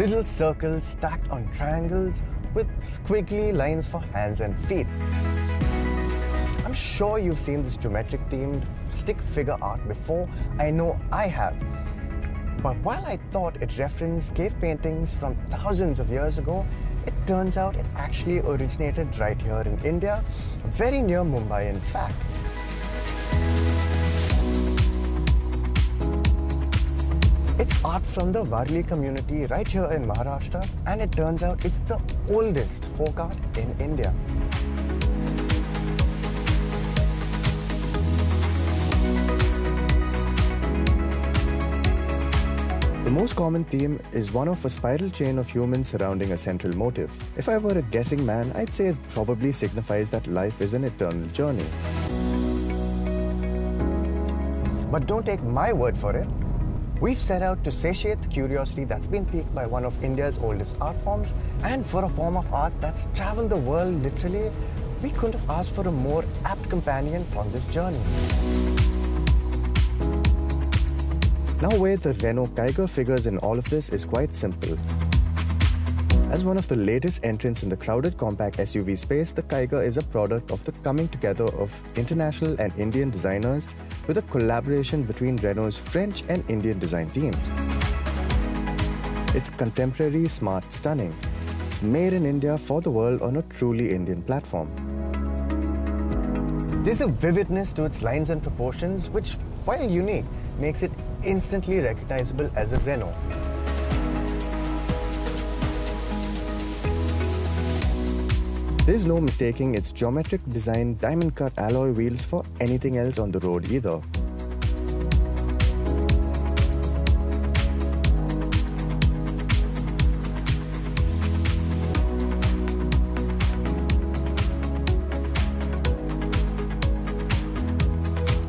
Little circles stacked on triangles with squiggly lines for hands and feet. I'm sure you've seen this geometric themed stick figure art before. I know I have. But while I thought it referenced cave paintings from thousands of years ago, it turns out it actually originated right here in India, very near Mumbai in fact. Art from the Warli community right here in Maharashtra and it turns out it's the oldest folk art in India. The most common theme is one of a spiral chain of humans surrounding a central motive. If I were a guessing man, I'd say it probably signifies that life is an eternal journey. But don't take my word for it. We've set out to satiate the curiosity that's been piqued by one of India's oldest art forms, and for a form of art that's traveled the world literally, we couldn't have asked for a more apt companion on this journey. Now where the Renault Kiger figures in all of this is quite simple. As one of the latest entrants in the crowded compact SUV space, the Kiger is a product of the coming together of international and Indian designers with a collaboration between Renault's French and Indian design teams. It's contemporary, smart, stunning. It's made in India for the world on a truly Indian platform. There's a vividness to its lines and proportions, which, while unique, makes it instantly recognizable as a Renault. There's no mistaking its geometric design diamond cut alloy wheels for anything else on the road either.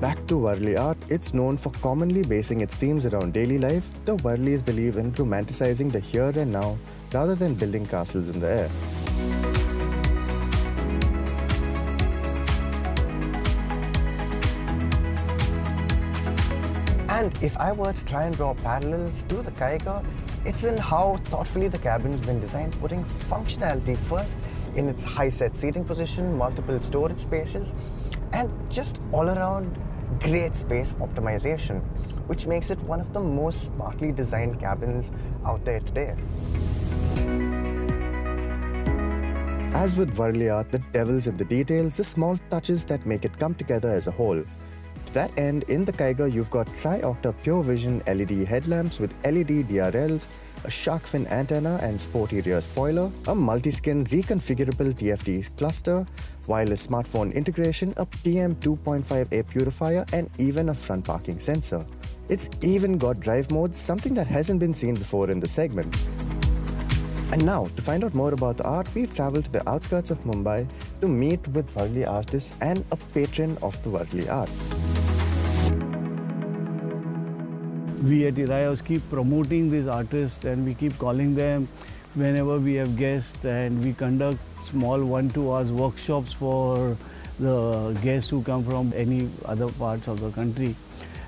Back to Warli art, it's known for commonly basing its themes around daily life. The Warlis believe in romanticizing the here and now rather than building castles in the air. And if I were to try and draw parallels to the Kiger, it's in how thoughtfully the cabin's been designed, putting functionality first in its high set seating position, multiple storage spaces, and just all around great space optimization, which makes it one of the most smartly designed cabins out there today. As with Warli the devil's in the details, the small touches that make it come together as a whole. That end, in the Kiger, you've got Tri-Octa Pure Vision LED headlamps with LED DRLs, a shark fin antenna and sporty rear spoiler, a multi-skin reconfigurable TFT cluster, wireless smartphone integration, a PM 2.5 air purifier, and even a front parking sensor. It's even got drive modes, something that hasn't been seen before in the segment. And now, to find out more about the art, we've traveled to the outskirts of Mumbai to meet with Warli artists and a patron of the Warli art. We at Iraios keep promoting these artists and we keep calling them whenever we have guests and we conduct small one two hours workshops for the guests who come from any other parts of the country.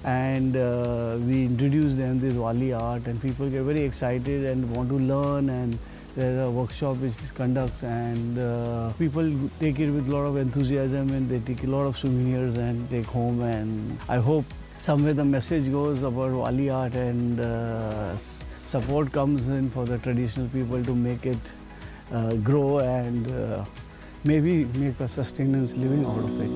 And uh, we introduce them this Warli art and people get very excited and want to learn and there's a workshop which conducts and uh, people take it with a lot of enthusiasm and they take a lot of souvenirs and take home and I hope somewhere the message goes about Warli art and uh, support comes in for the traditional people to make it uh, grow and uh, maybe make a sustenance living out of it.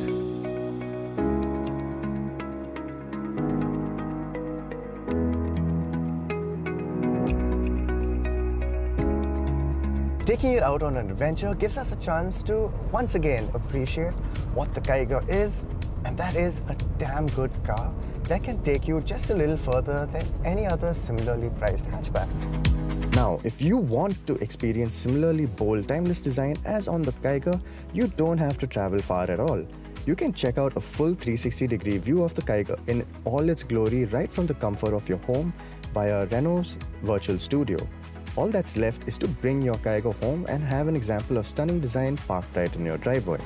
Taking it out on an adventure gives us a chance to once again appreciate what the Kiger is, and that is a damn good car that can take you just a little further than any other similarly priced hatchback. Now, if you want to experience similarly bold, timeless design as on the Kiger, you don't have to travel far at all. You can check out a full 360 degree view of the Kiger in all its glory right from the comfort of your home via Renault's virtual studio. All that's left is to bring your Kiger home and have an example of stunning design parked right in your driveway.